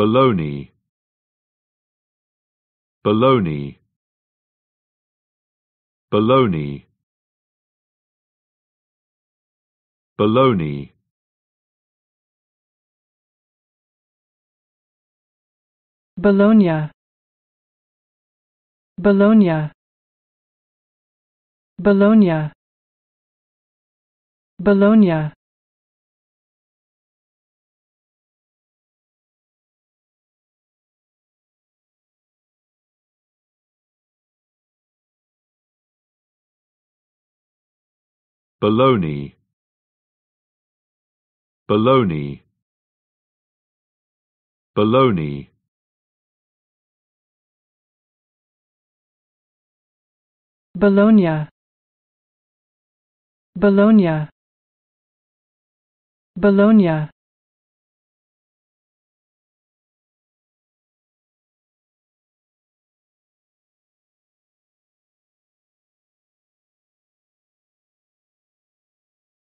baloney baloney baloney baloney Bologna. Bologna. Bologna. Bologna baloney baloney baloney Bologna. Bologna. Bologna